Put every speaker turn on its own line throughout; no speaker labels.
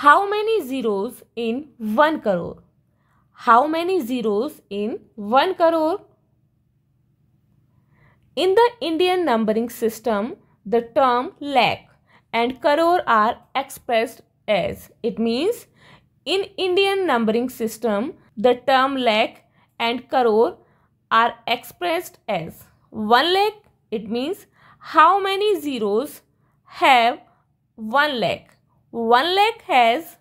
How many zeros in 1 crore? How many zeros in 1 crore? In the Indian numbering system, the term lakh and crore are expressed as. It means in Indian numbering system, the term lakh and crore are expressed as 1 lakh. It means how many zeros have 1 lakh. 1 lakh has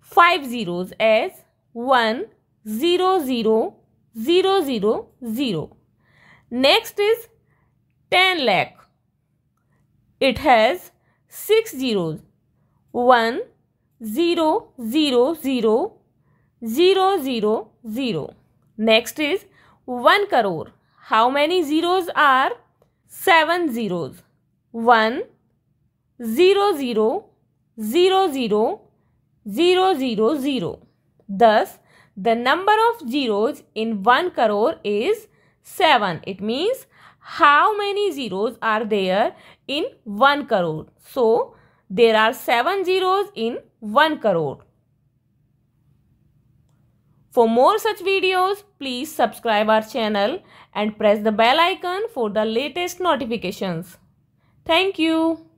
5 zeros as 1, 0, 0, 0, 0, 0. Next is 10 lakh. It has 6 zeros. 1, 0, 0, 0, 0, 0, 0. Next is 1 crore. How many zeros are? 7 zeros. 1, 0, 0, 0, 0, 0, 0, 0. Thus, the number of zeros in 1 crore is 7. It means how many zeros are there in 1 crore. So, there are 7 zeros in 1 crore. For more such videos, please subscribe our channel and press the bell icon for the latest notifications. Thank you.